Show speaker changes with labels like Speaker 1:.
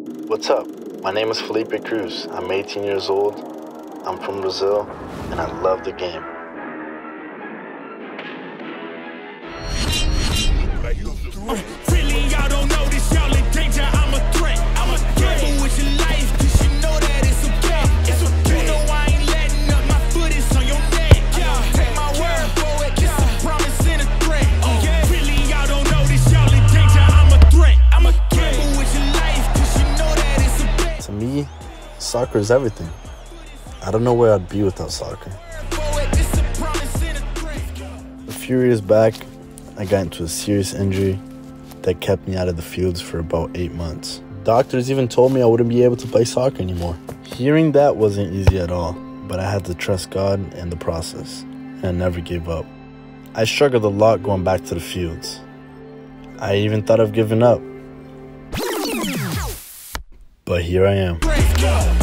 Speaker 1: What's up? My name is Philipe Cruz. I'm 18 years old. I'm from Brazil, and I love the game.
Speaker 2: Really,
Speaker 1: soccer is everything. I don't know where I'd be without soccer.
Speaker 2: A
Speaker 1: few years back, I got into a serious injury that kept me out of the fields for about eight months. Doctors even told me I wouldn't be able to play soccer anymore. Hearing that wasn't easy at all, but I had to trust God and the process, and I never gave up. I struggled a lot going back to the fields. I even thought of giving up. But here I am.
Speaker 2: Go.